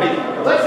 company. Let's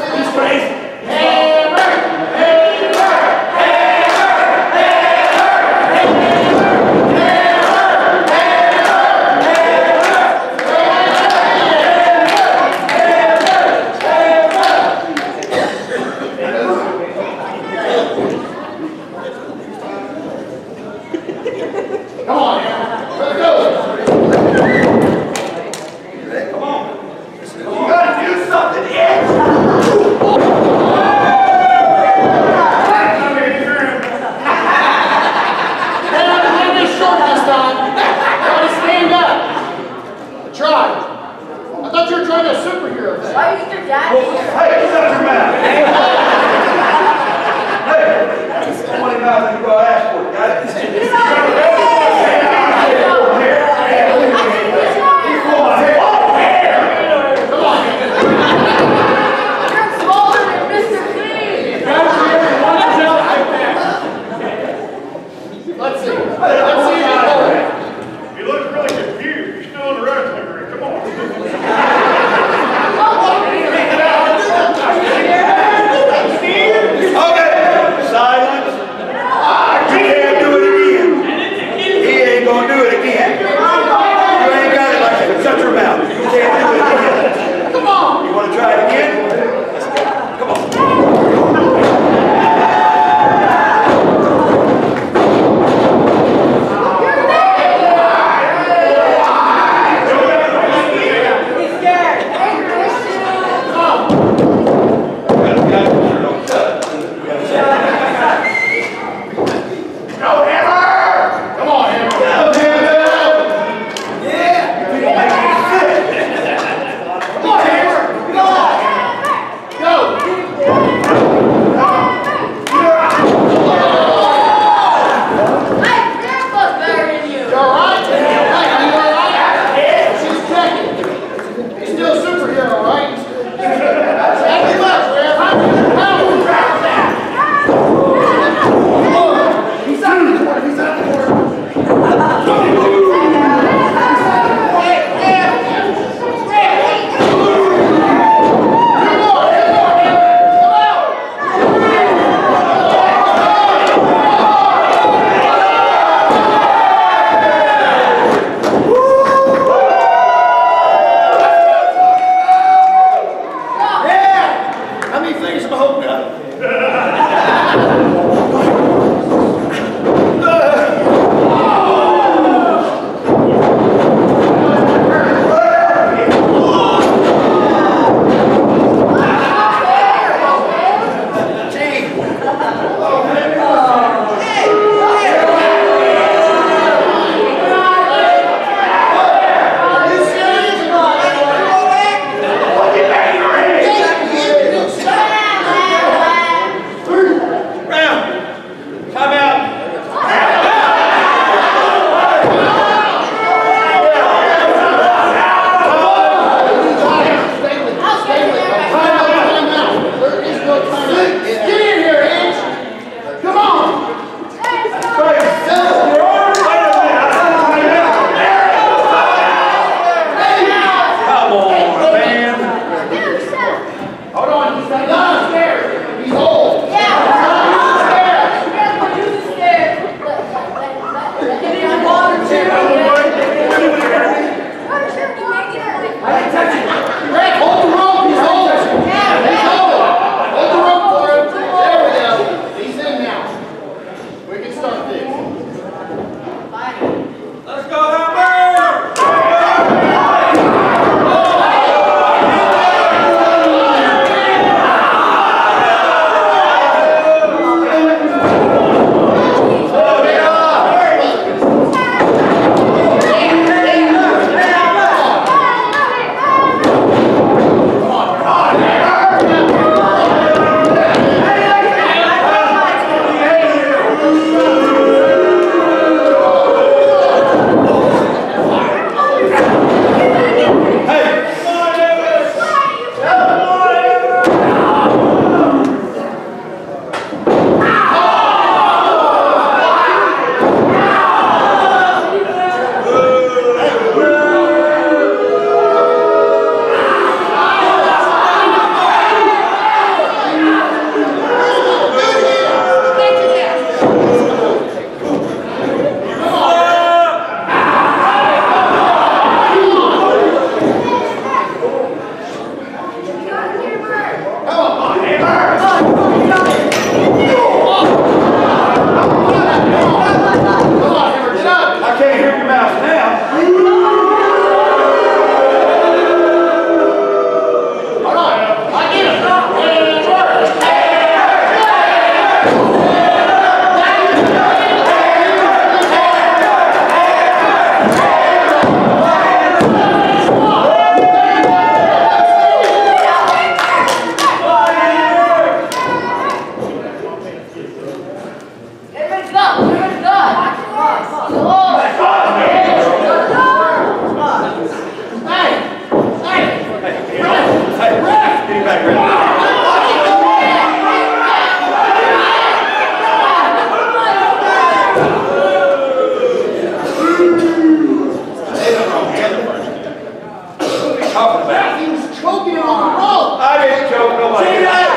He's choking on the rope. I didn't choke nobody. See that?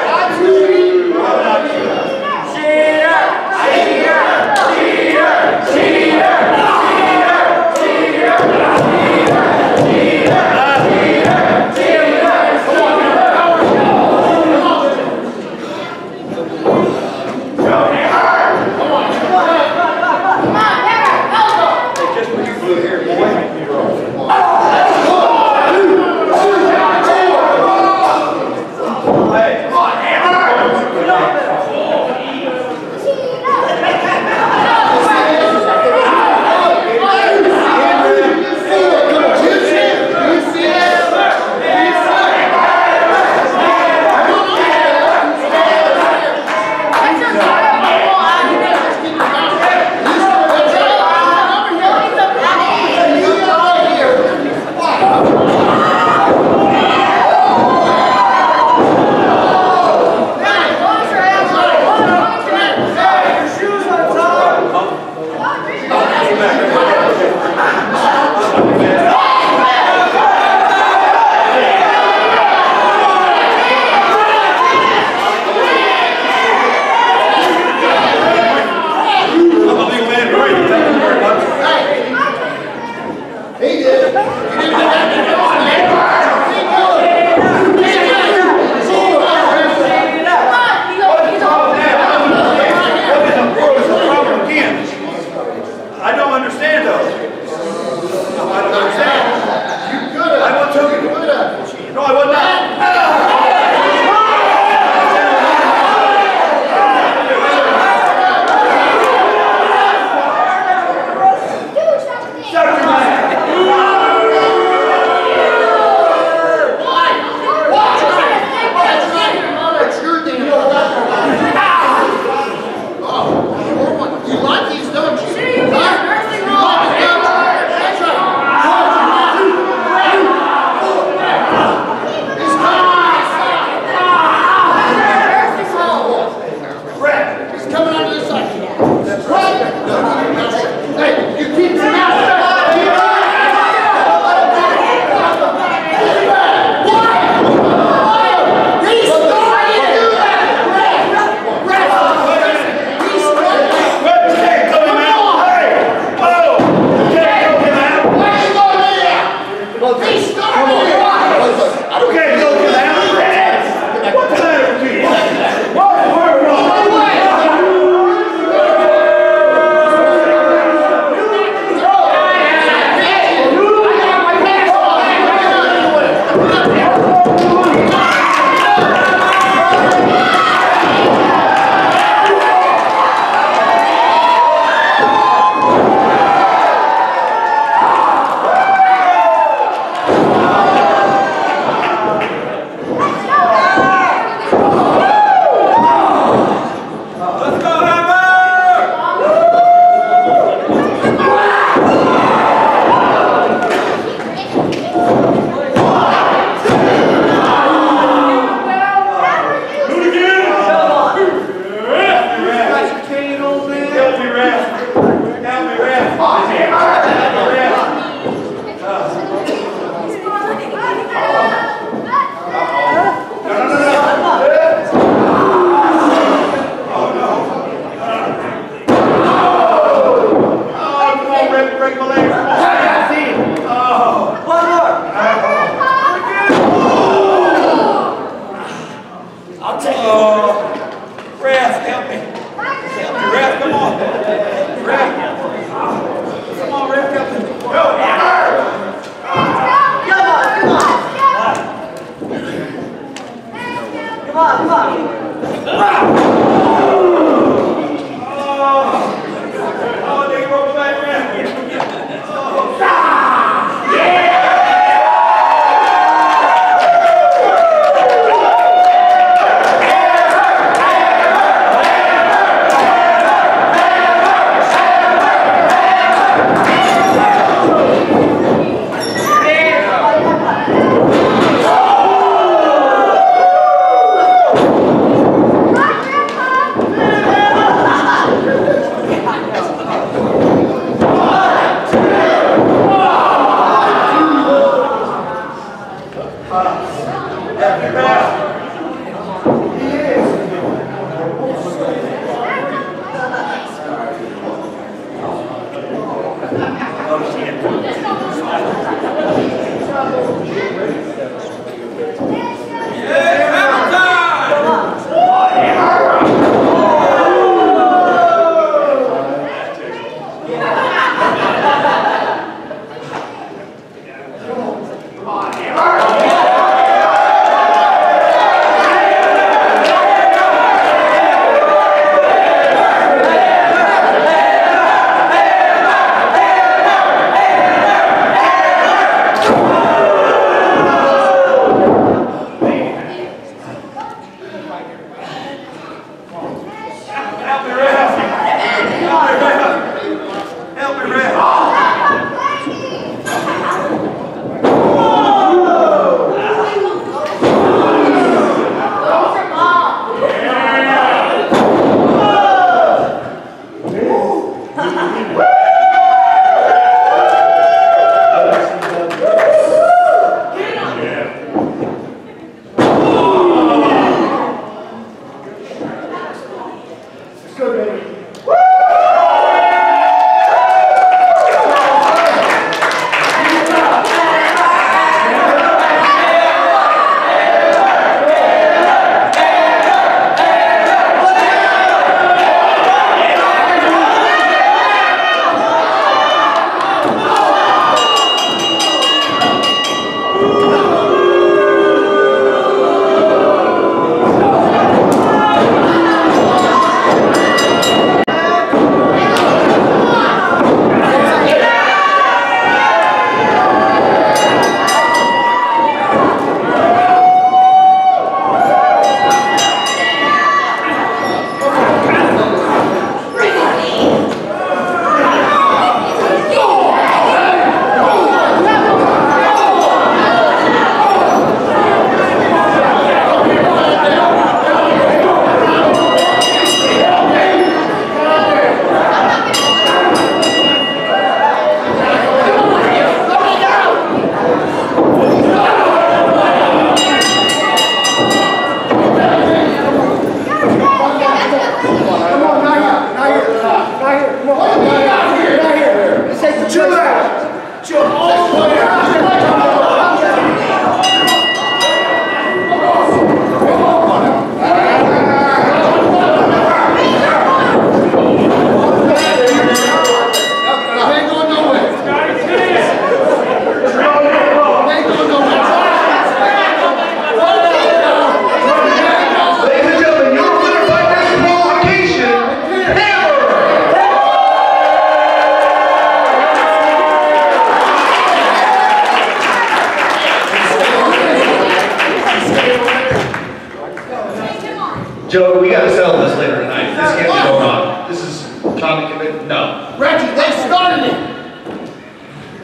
Joe, we gotta settle this later tonight. This can't be going on. This is Tommy commit, no. Reggie, they started it.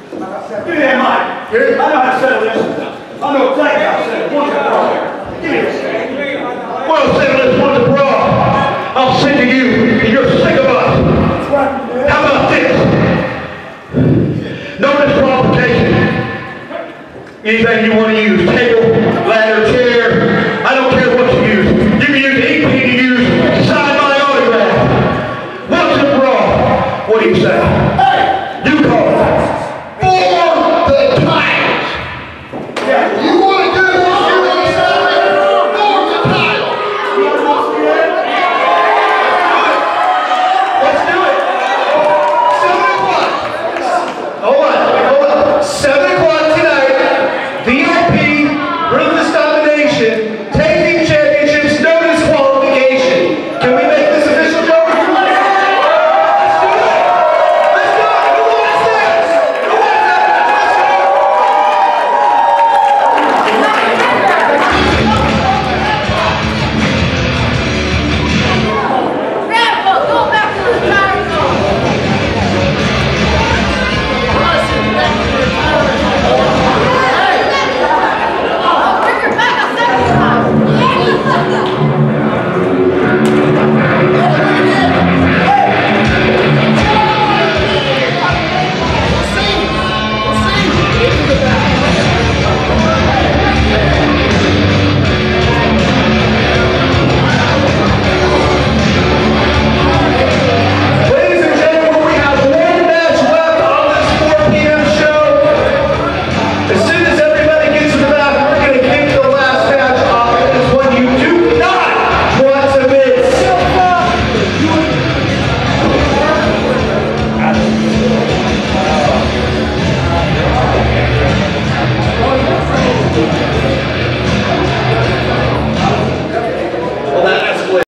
Give me that mic. I know how to settle this. I know exactly how to settle it. Once and for all. Give me this. Well, settle this once and for all. I'm sick of you, and you're sick of us. How about this? No disqualification. Anything you wanna use,